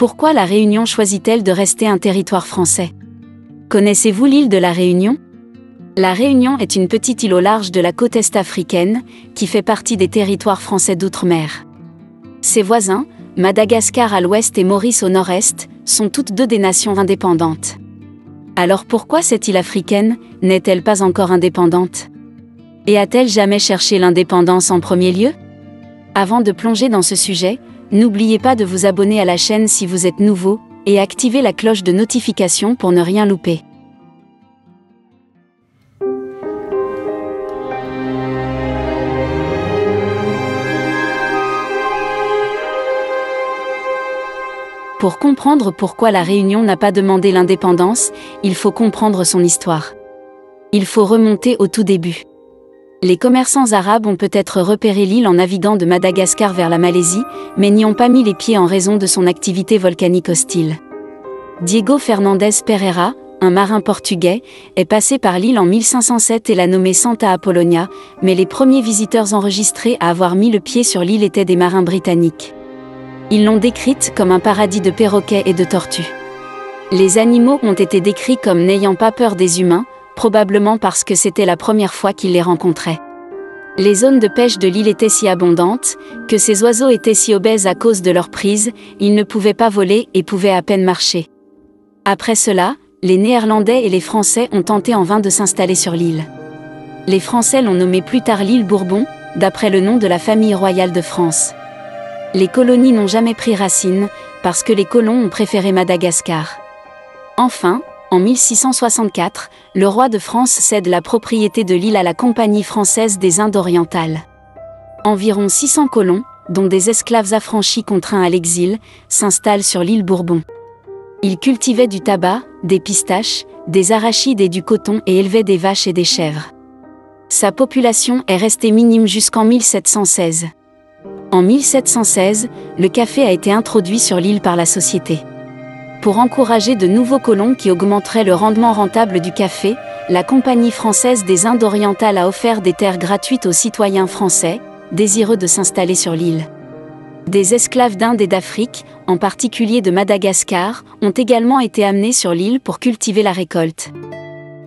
pourquoi la Réunion choisit-elle de rester un territoire français? Connaissez-vous l'île de la Réunion? La Réunion est une petite île au large de la côte est africaine, qui fait partie des territoires français d'outre-mer. Ses voisins, Madagascar à l'ouest et Maurice au nord-est, sont toutes deux des nations indépendantes. Alors pourquoi cette île africaine n'est-elle pas encore indépendante? Et a-t-elle jamais cherché l'indépendance en premier lieu? Avant de plonger dans ce sujet, n'oubliez pas de vous abonner à la chaîne si vous êtes nouveau, et activer la cloche de notification pour ne rien louper. Pour comprendre pourquoi la Réunion n'a pas demandé l'indépendance, il faut comprendre son histoire. Il faut remonter au tout début. Les commerçants arabes ont peut-être repéré l'île en naviguant de Madagascar vers la Malaisie, mais n'y ont pas mis les pieds en raison de son activité volcanique hostile. Diego Fernandez Pereira, un marin portugais, est passé par l'île en 1507 et l'a nommée Santa Apollonia, mais les premiers visiteurs enregistrés à avoir mis le pied sur l'île étaient des marins britanniques. Ils l'ont décrite comme un paradis de perroquets et de tortues. Les animaux ont été décrits comme n'ayant pas peur des humains, probablement parce que c'était la première fois qu'ils les rencontraient. Les zones de pêche de l'île étaient si abondantes, que ces oiseaux étaient si obèses à cause de leur prise, ils ne pouvaient pas voler et pouvaient à peine marcher. Après cela, les Néerlandais et les Français ont tenté en vain de s'installer sur l'île. Les Français l'ont nommé plus tard l'île Bourbon, d'après le nom de la famille royale de France les colonies n'ont jamais pris racine, parce que les colons ont préféré Madagascar. Enfin, en 1664, le roi de France cède la propriété de l'île à la Compagnie française des Indes orientales. Environ 600 colons, dont des esclaves affranchis contraints à l'exil, s'installent sur l'île Bourbon. Ils cultivaient du tabac, des pistaches, des arachides et du coton et élevaient des vaches et des chèvres. Sa population est restée minime jusqu'en 1716. En 1716, le café a été introduit sur l'île par la société. Pour encourager de nouveaux colons qui augmenteraient le rendement rentable du café, la Compagnie française des Indes orientales a offert des terres gratuites aux citoyens français, désireux de s'installer sur l'île. Des esclaves d'Inde et d'Afrique, en particulier de Madagascar, ont également été amenés sur l'île pour cultiver la récolte.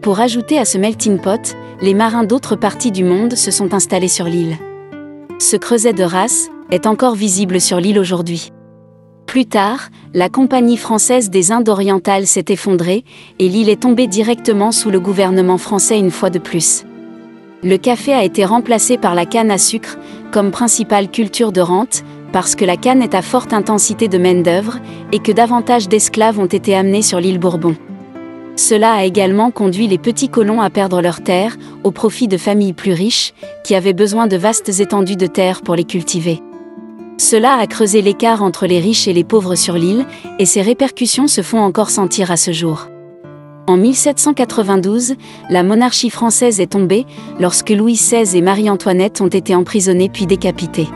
Pour ajouter à ce melting pot, les marins d'autres parties du monde se sont installés sur l'île. Ce creuset de race, est encore visible sur l'île aujourd'hui. Plus tard, la Compagnie française des Indes orientales s'est effondrée, et l'île est tombée directement sous le gouvernement français une fois de plus. Le café a été remplacé par la canne à sucre, comme principale culture de rente, parce que la canne est à forte intensité de main-d'œuvre, et que davantage d'esclaves ont été amenés sur l'île Bourbon. Cela a également conduit les petits colons à perdre leurs terres, au profit de familles plus riches, qui avaient besoin de vastes étendues de terre pour les cultiver. Cela a creusé l'écart entre les riches et les pauvres sur l'île, et ses répercussions se font encore sentir à ce jour. En 1792, la monarchie française est tombée, lorsque Louis XVI et Marie-Antoinette ont été emprisonnés puis décapités.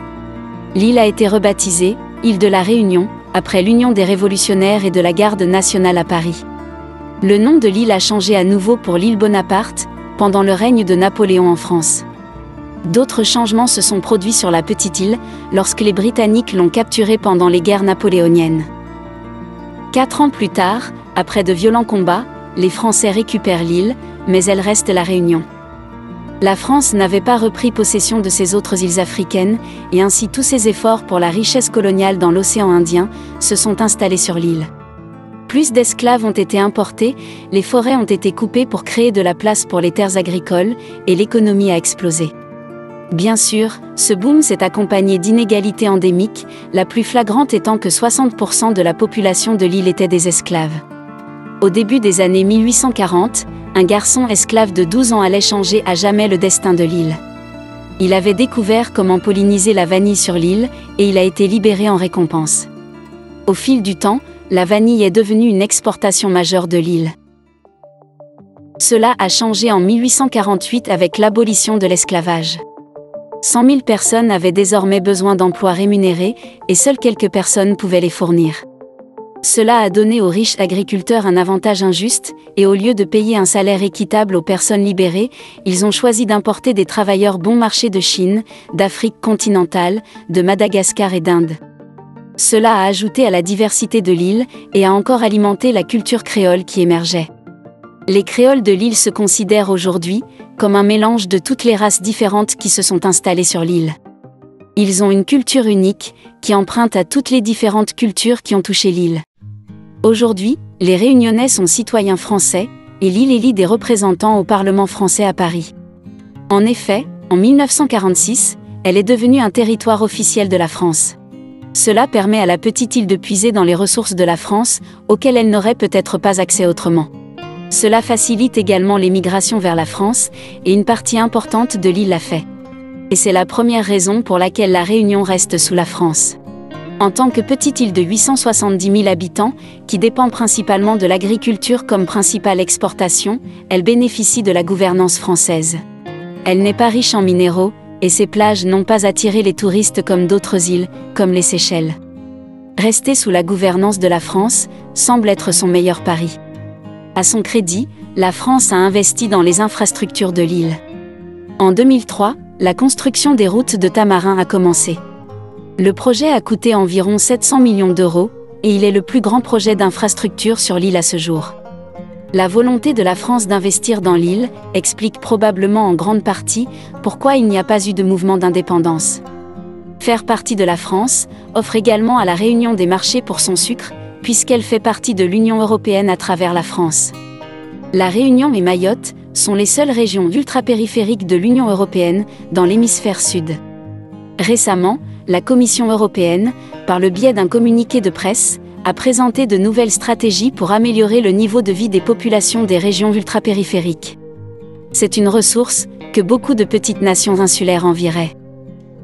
L'île a été rebaptisée, île de la Réunion, après l'union des révolutionnaires et de la garde nationale à Paris. Le nom de l'île a changé à nouveau pour l'île Bonaparte, pendant le règne de Napoléon en France. D'autres changements se sont produits sur la petite île, lorsque les Britanniques l'ont capturée pendant les guerres napoléoniennes. Quatre ans plus tard, après de violents combats, les Français récupèrent l'île, mais elle reste la Réunion. La France n'avait pas repris possession de ces autres îles africaines, et ainsi tous ses efforts pour la richesse coloniale dans l'océan Indien se sont installés sur l'île. Plus d'esclaves ont été importés, les forêts ont été coupées pour créer de la place pour les terres agricoles, et l'économie a explosé. Bien sûr, ce boom s'est accompagné d'inégalités endémiques, la plus flagrante étant que 60% de la population de l'île était des esclaves. Au début des années 1840, un garçon esclave de 12 ans allait changer à jamais le destin de l'île. Il avait découvert comment polliniser la vanille sur l'île, et il a été libéré en récompense. Au fil du temps, la vanille est devenue une exportation majeure de l'île. Cela a changé en 1848 avec l'abolition de l'esclavage. 100 000 personnes avaient désormais besoin d'emplois rémunérés, et seules quelques personnes pouvaient les fournir. Cela a donné aux riches agriculteurs un avantage injuste, et au lieu de payer un salaire équitable aux personnes libérées, ils ont choisi d'importer des travailleurs bon marché de Chine, d'Afrique continentale, de Madagascar et d'Inde. Cela a ajouté à la diversité de l'île et a encore alimenté la culture créole qui émergeait. Les créoles de l'île se considèrent aujourd'hui comme un mélange de toutes les races différentes qui se sont installées sur l'île. Ils ont une culture unique qui emprunte à toutes les différentes cultures qui ont touché l'île. Aujourd'hui, les Réunionnais sont citoyens français et l'île élit des représentants au Parlement français à Paris. En effet, en 1946, elle est devenue un territoire officiel de la France. Cela permet à la petite île de puiser dans les ressources de la France, auxquelles elle n'aurait peut-être pas accès autrement. Cela facilite également l'émigration vers la France, et une partie importante de l'île l'a fait. Et c'est la première raison pour laquelle la Réunion reste sous la France. En tant que petite île de 870 000 habitants, qui dépend principalement de l'agriculture comme principale exportation, elle bénéficie de la gouvernance française. Elle n'est pas riche en minéraux, et ses plages n'ont pas attiré les touristes comme d'autres îles, comme les Seychelles. Rester sous la gouvernance de la France semble être son meilleur pari. À son crédit, la France a investi dans les infrastructures de l'île. En 2003, la construction des routes de Tamarin a commencé. Le projet a coûté environ 700 millions d'euros, et il est le plus grand projet d'infrastructure sur l'île à ce jour. La volonté de la France d'investir dans l'île explique probablement en grande partie pourquoi il n'y a pas eu de mouvement d'indépendance. Faire partie de la France offre également à la Réunion des marchés pour son sucre, puisqu'elle fait partie de l'Union européenne à travers la France. La Réunion et Mayotte sont les seules régions ultrapériphériques de l'Union européenne dans l'hémisphère sud. Récemment, la Commission européenne, par le biais d'un communiqué de presse, a présenté de nouvelles stratégies pour améliorer le niveau de vie des populations des régions ultrapériphériques. C'est une ressource que beaucoup de petites nations insulaires enviraient.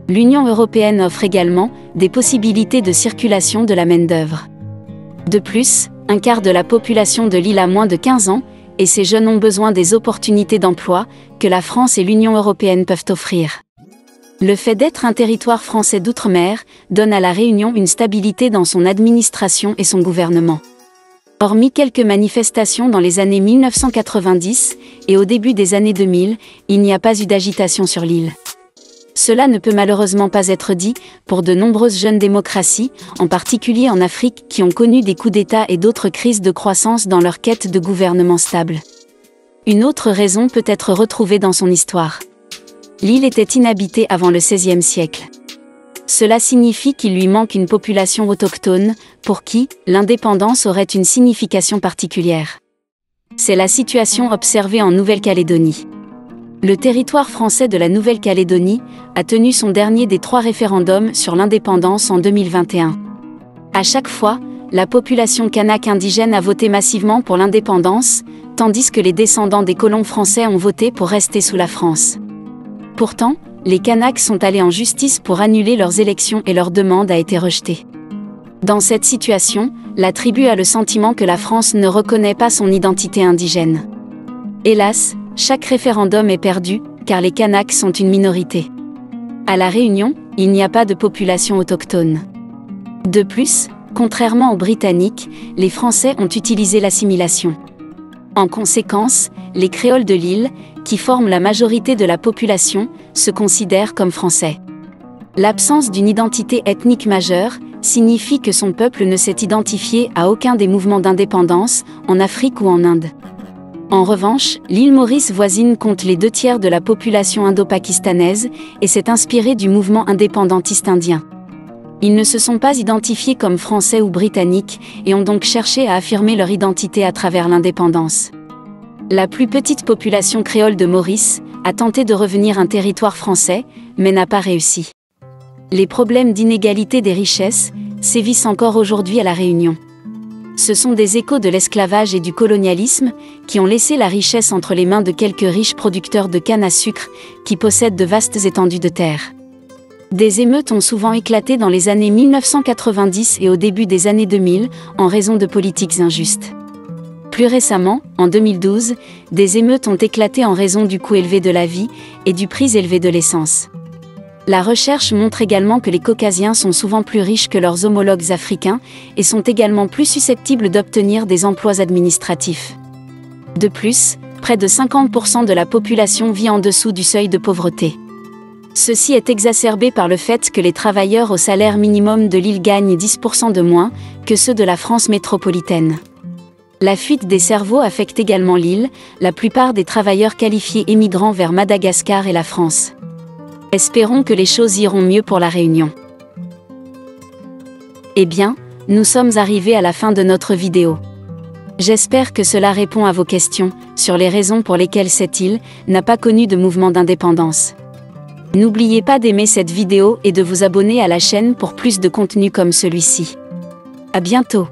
L'Union européenne offre également des possibilités de circulation de la main-d'œuvre. De plus, un quart de la population de l'île a moins de 15 ans, et ces jeunes ont besoin des opportunités d'emploi que la France et l'Union européenne peuvent offrir. Le fait d'être un territoire français d'outre-mer donne à la Réunion une stabilité dans son administration et son gouvernement. Hormis quelques manifestations dans les années 1990 et au début des années 2000, il n'y a pas eu d'agitation sur l'île. Cela ne peut malheureusement pas être dit pour de nombreuses jeunes démocraties, en particulier en Afrique, qui ont connu des coups d'État et d'autres crises de croissance dans leur quête de gouvernement stable. Une autre raison peut être retrouvée dans son histoire. L'île était inhabitée avant le XVIe siècle. Cela signifie qu'il lui manque une population autochtone, pour qui l'indépendance aurait une signification particulière. C'est la situation observée en Nouvelle-Calédonie le territoire français de la Nouvelle-Calédonie a tenu son dernier des trois référendums sur l'indépendance en 2021. À chaque fois, la population kanak indigène a voté massivement pour l'indépendance, tandis que les descendants des colons français ont voté pour rester sous la France. Pourtant, les Kanaks sont allés en justice pour annuler leurs élections et leur demande a été rejetée. Dans cette situation, la tribu a le sentiment que la France ne reconnaît pas son identité indigène. Hélas, chaque référendum est perdu, car les Kanaks sont une minorité. À La Réunion, il n'y a pas de population autochtone. De plus, contrairement aux Britanniques, les Français ont utilisé l'assimilation. En conséquence, les créoles de l'île, qui forment la majorité de la population, se considèrent comme français. L'absence d'une identité ethnique majeure signifie que son peuple ne s'est identifié à aucun des mouvements d'indépendance, en Afrique ou en Inde. En revanche, l'île Maurice voisine compte les deux tiers de la population indo-pakistanaise et s'est inspirée du mouvement indépendantiste indien. Ils ne se sont pas identifiés comme français ou britanniques et ont donc cherché à affirmer leur identité à travers l'indépendance. La plus petite population créole de Maurice a tenté de revenir un territoire français, mais n'a pas réussi. Les problèmes d'inégalité des richesses sévissent encore aujourd'hui à La Réunion. Ce sont des échos de l'esclavage et du colonialisme qui ont laissé la richesse entre les mains de quelques riches producteurs de canne à sucre qui possèdent de vastes étendues de terre. Des émeutes ont souvent éclaté dans les années 1990 et au début des années 2000 en raison de politiques injustes. Plus récemment, en 2012, des émeutes ont éclaté en raison du coût élevé de la vie et du prix élevé de l'essence. La recherche montre également que les Caucasiens sont souvent plus riches que leurs homologues africains et sont également plus susceptibles d'obtenir des emplois administratifs. De plus, près de 50% de la population vit en dessous du seuil de pauvreté. Ceci est exacerbé par le fait que les travailleurs au salaire minimum de l'île gagnent 10% de moins que ceux de la France métropolitaine. La fuite des cerveaux affecte également l'île, la plupart des travailleurs qualifiés émigrant vers Madagascar et la France. Espérons que les choses iront mieux pour la Réunion. Eh bien, nous sommes arrivés à la fin de notre vidéo. J'espère que cela répond à vos questions sur les raisons pour lesquelles cette île n'a pas connu de mouvement d'indépendance. N'oubliez pas d'aimer cette vidéo et de vous abonner à la chaîne pour plus de contenu comme celui-ci. À bientôt!